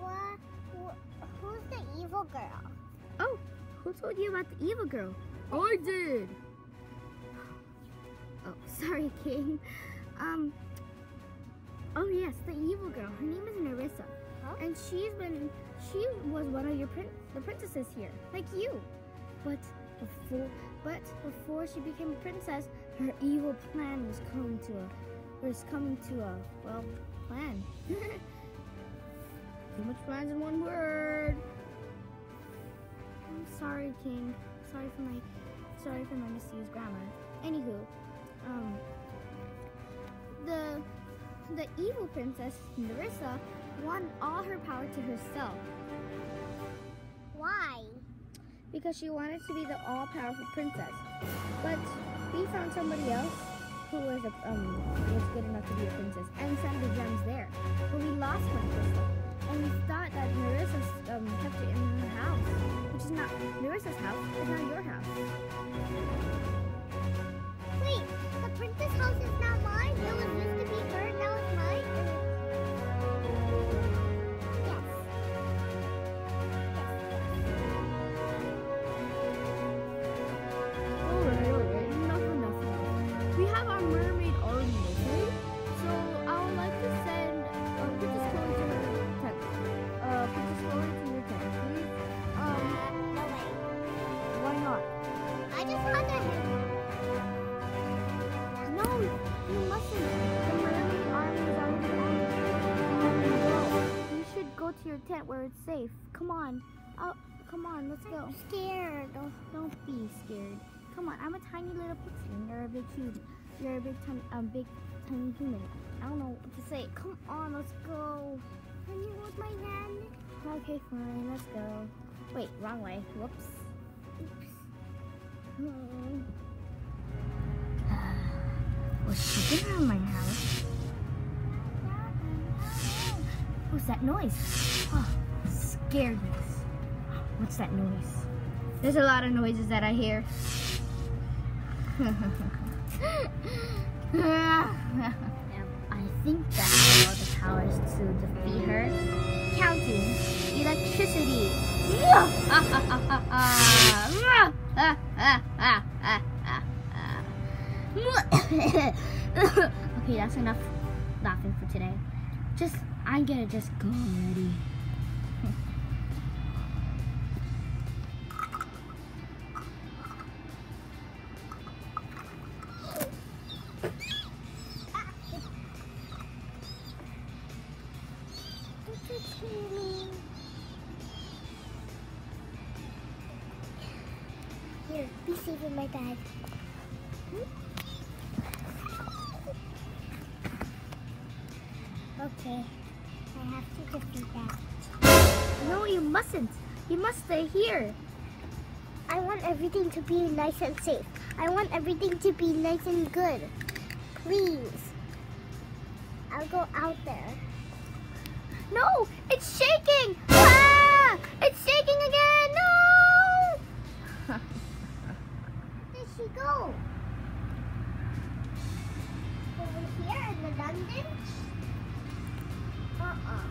What? wh- Who's the evil girl? Oh, who told you about the evil girl? I did. Oh, sorry, King. Um. Oh yes, the evil girl. Her name is Narissa, Huh? and she's been. She was one of your prin- the princesses here, like you. But before, but before she became a princess, her evil plan was coming to a, was coming to a well plan. Too much plans in one word. I'm sorry, King. Sorry for my sorry for my misused grammar. Anywho, um the the evil princess Narissa won all her power to herself Why? because she wanted to be the all-powerful princess. But we found somebody else who was a, um was good enough to be a princess and sent the gems there. But we lost one crystal. And we thought that Narissa um, kept it in her house, which is not Narissa's house, it's not your house. Wait, the princess house is not mine. It was used to be her, your tent where it's safe. Come on. Oh, come on, let's go. I'm scared. Don't be scared. Come on, I'm a tiny little pixie and you're a big human. You're a big tiny, um, big tiny human. I don't know what to say. Come on, let's go. Can you hold my hand? Okay, fine, let's go. Wait, wrong way. Whoops. Oops. What's cooking around my house? What's that noise? Oh, scared me. What's that noise? There's a lot of noises that I hear. I think that all the powers to defeat her. Counting electricity. okay, that's enough laughing for today. Just, I'm gonna just go already. My dad. Okay, I have to defeat that. No, you mustn't. You must stay here. I want everything to be nice and safe. I want everything to be nice and good. Please. I'll go out there. No, it's shaking. Ah, it's shaking again. She go? Over here in the dungeon? Uh-uh.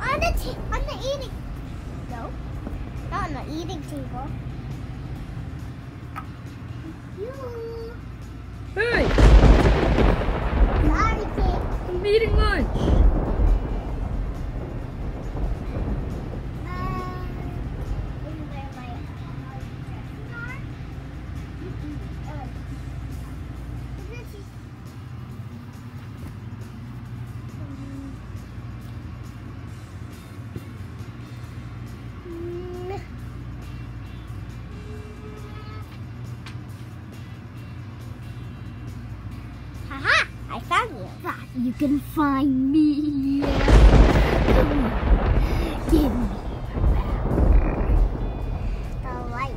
On the ta- on the eating. No, not on the eating table. You. Hey, Sorry, kid. I'm eating lunch. You. Can find me. Give me The light.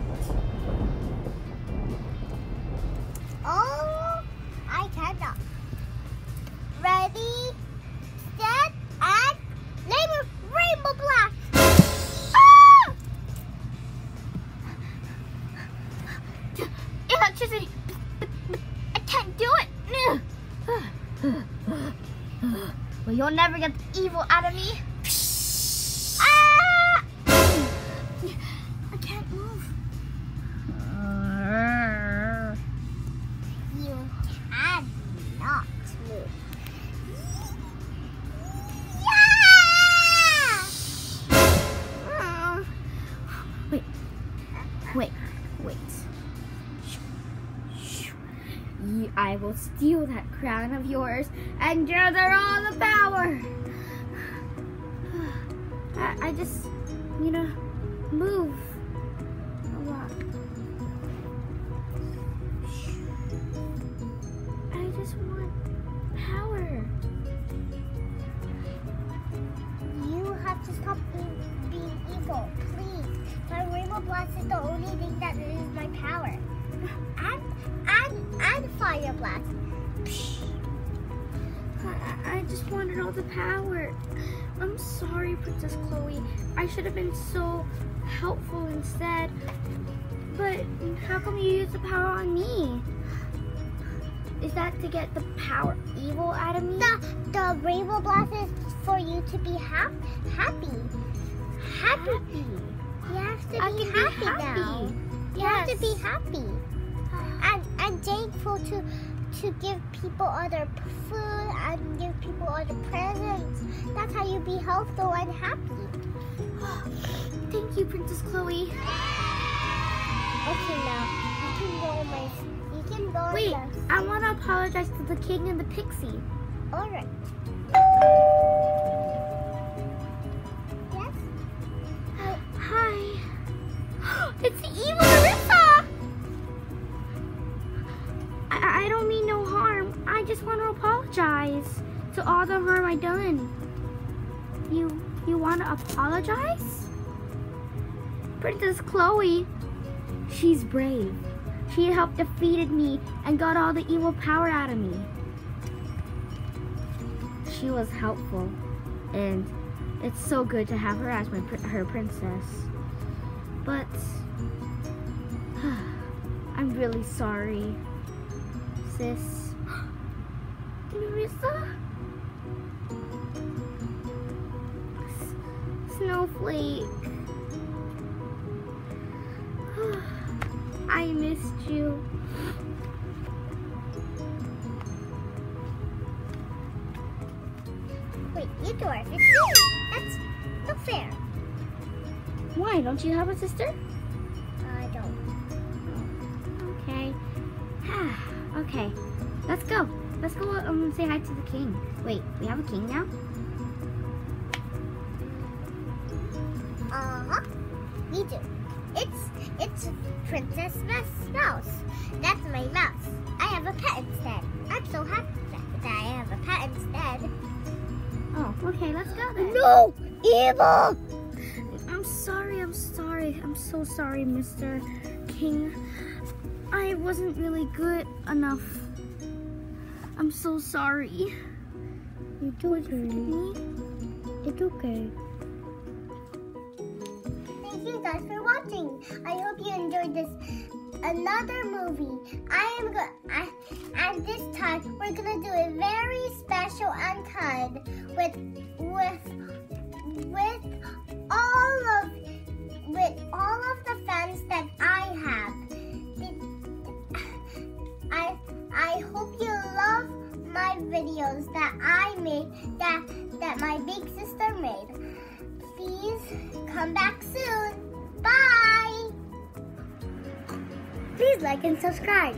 Oh, I cannot. Ready, set, and name Rainbow Blast. Ah! Well, you'll never get the evil out of me. Steal that crown of yours and gather all the power. I, I just, you know, move a lot. I just want power. You have to stop being, being evil, please. My rainbow blast is the only thing that is my power. And and and fire blast. I, I just wanted all the power. I'm sorry, Princess Khloe. I should have been so helpful instead. But how come you use the power on me? Is that to get the power evil out of me? The the rainbow blast is for you to be hap- happy. Happy. Happy. You have to be happy, be happy. now. You have to be happy. And and thankful to to give people other food and give people other presents. That's how you be healthful and happy. Thank you, Princess Khloe. Okay, now you can go my. You can go. Wait. I want to apologize to the king and the pixie. All right. Yes. Uh, hi. It's the evil don't mean no harm. I just want to apologize to all the harm I done. You you want to apologize? Princess Khloe, she's brave. She helped defeated me and got all the evil power out of me. She was helpful, and it's so good to have her as my her princess. But I'm really sorry, sis. Marissa? S- Snowflake. I missed you. Wait, you two are 15. That's not fair. Why? Don't you have a sister? Okay. Let's go. Let's go um, say hi to the king. Wait, we have a king now? Uh huh. We do. It's it's Princess Mouse. That's my mouse. I have a pet instead. I'm so happy that, that I have a pet instead. Oh, okay, let's go then. No, evil. I'm sorry, I'm sorry. I'm so sorry, Mr. King. I wasn't really good enough. I'm so sorry. It's Would you forgive me? It's okay. Thank you guys for watching. I hope you enjoyed this another movie. I am good. I and this time we're gonna do a very special uncut with with with all of with all of the my videos that I made, that, that my big sister made. Please come back soon. Bye! Please like and subscribe.